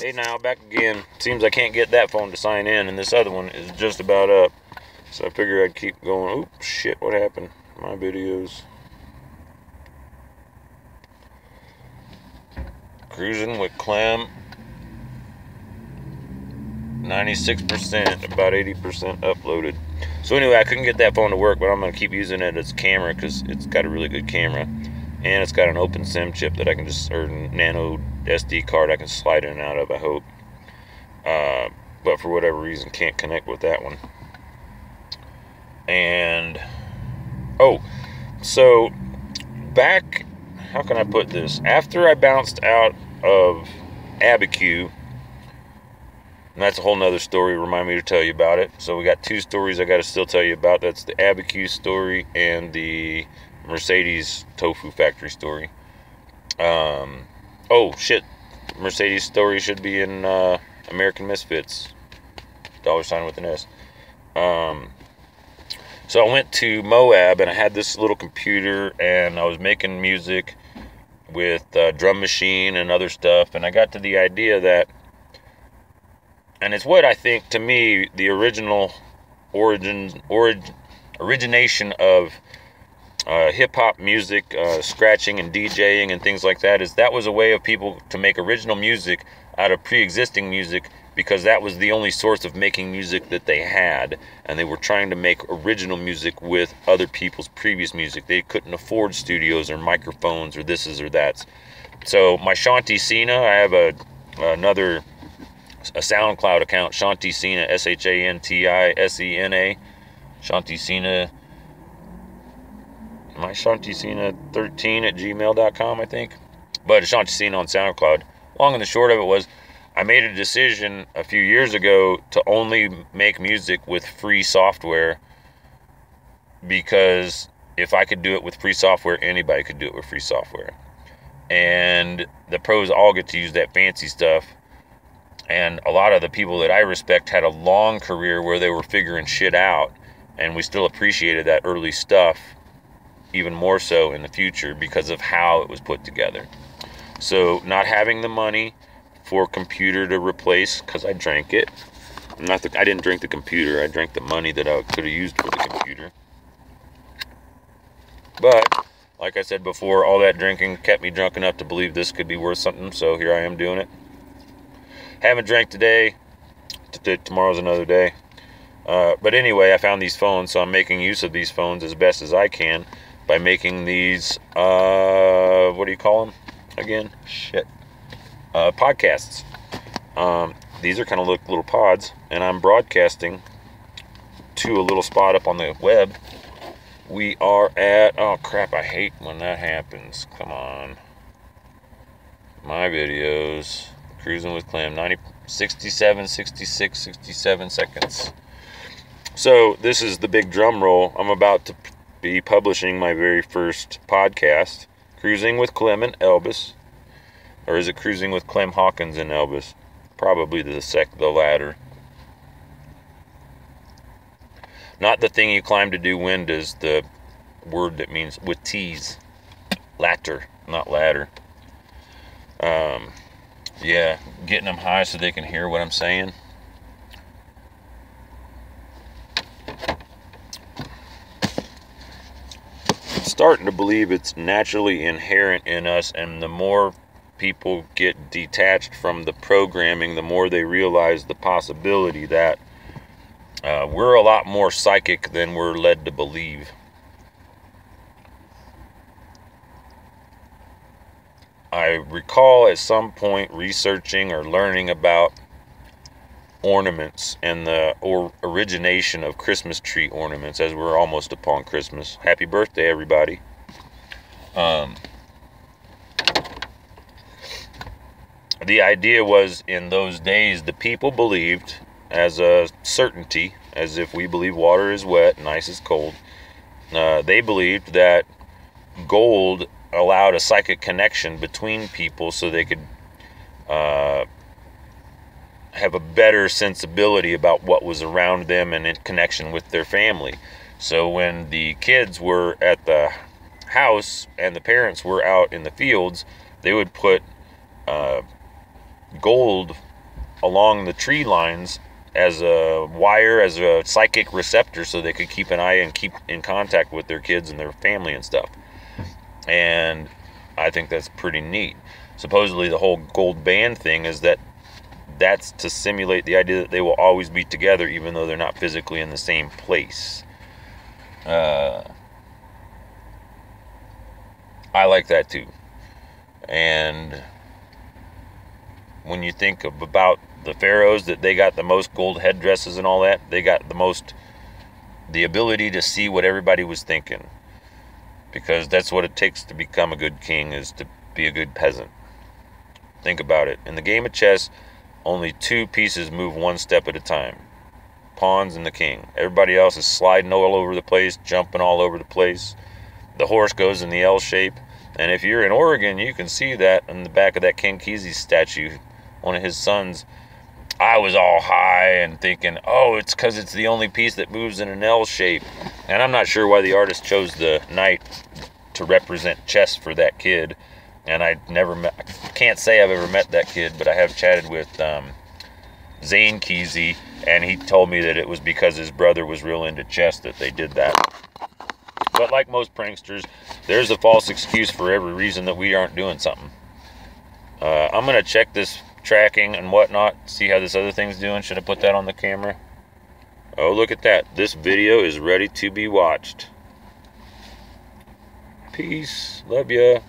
Hey now, back again. Seems I can't get that phone to sign in, and this other one is just about up. So I figure I'd keep going. Oops, shit, what happened? My videos. Cruising with Clem. 96%, about 80% uploaded. So anyway, I couldn't get that phone to work, but I'm going to keep using it as camera because it's got a really good camera. And it's got an open SIM chip that I can just, or nano SD card I can slide in and out of, I hope. Uh, but for whatever reason, can't connect with that one. And, oh, so back, how can I put this? After I bounced out of Abiquiu, and that's a whole nother story. Remind me to tell you about it. So we got two stories I got to still tell you about. That's the Abiquiu story and the Mercedes tofu factory story. Um, oh shit, Mercedes story should be in uh, American Misfits. Dollar sign with an S. Um, so I went to Moab and I had this little computer and I was making music with uh, drum machine and other stuff. And I got to the idea that and it's what I think to me the original origin origin origination of uh, hip hop music, uh, scratching and DJing and things like that is that was a way of people to make original music out of pre-existing music because that was the only source of making music that they had. And they were trying to make original music with other people's previous music. They couldn't afford studios or microphones or this is or that's. So my shanti sena i have a another a SoundCloud account, Shanti Sena, S H A N T I S E N A, Shanti Sena, my Shanti Sena 13 at gmail.com, I think. But Shanti Sena on SoundCloud. Long and the short of it was, I made a decision a few years ago to only make music with free software because if I could do it with free software, anybody could do it with free software. And the pros all get to use that fancy stuff and a lot of the people that I respect had a long career where they were figuring shit out. And we still appreciated that early stuff even more so in the future because of how it was put together. So, not having the money for computer to replace, because I drank it. Not the, I didn't drink the computer, I drank the money that I could have used for the computer. But, like I said before, all that drinking kept me drunk enough to believe this could be worth something, so here I am doing it. Haven't drank today. Tomorrow's another day. Uh, but anyway, I found these phones, so I'm making use of these phones as best as I can by making these, uh, what do you call them again? Shit. Uh, podcasts. Um, these are kind of look little pods, and I'm broadcasting to a little spot up on the web. We are at, oh crap, I hate when that happens. Come on. My videos. Cruising with Clem, 90, 67, 66, 67 seconds. So this is the big drum roll. I'm about to be publishing my very first podcast, Cruising with Clem and Elvis. Or is it Cruising with Clem Hawkins and Elvis? Probably the sec the latter. Not the thing you climb to do wind is the word that means with T's. Latter, not ladder. Um, yeah, getting them high so they can hear what I'm saying. I'm starting to believe it's naturally inherent in us, and the more people get detached from the programming, the more they realize the possibility that uh, we're a lot more psychic than we're led to believe. I recall at some point researching or learning about ornaments and the or origination of Christmas tree ornaments as we're almost upon Christmas. Happy birthday, everybody. Um, the idea was in those days the people believed as a certainty, as if we believe water is wet and ice is cold. Uh, they believed that gold allowed a psychic connection between people so they could uh, have a better sensibility about what was around them and in connection with their family. So when the kids were at the house and the parents were out in the fields, they would put uh, gold along the tree lines as a wire, as a psychic receptor, so they could keep an eye and keep in contact with their kids and their family and stuff. And I think that's pretty neat. Supposedly, the whole gold band thing is that that's to simulate the idea that they will always be together, even though they're not physically in the same place. Uh, I like that too. And when you think of about the pharaohs that they got the most gold headdresses and all that, they got the most the ability to see what everybody was thinking. Because that's what it takes to become a good king is to be a good peasant. Think about it. In the game of chess, only two pieces move one step at a time. Pawns and the king. Everybody else is sliding all over the place, jumping all over the place. The horse goes in the L shape. And if you're in Oregon, you can see that in the back of that Ken Kesey statue one of his sons, I was all high and thinking, oh, it's because it's the only piece that moves in an L shape. And I'm not sure why the artist chose the knight to represent chess for that kid. And I never met, I can't say I've ever met that kid, but I have chatted with um, Zane Kesey, and he told me that it was because his brother was real into chess that they did that. But like most pranksters, there's a false excuse for every reason that we aren't doing something. Uh, I'm going to check this tracking and whatnot. See how this other thing's doing. Should I put that on the camera? Oh, look at that. This video is ready to be watched. Peace. Love ya.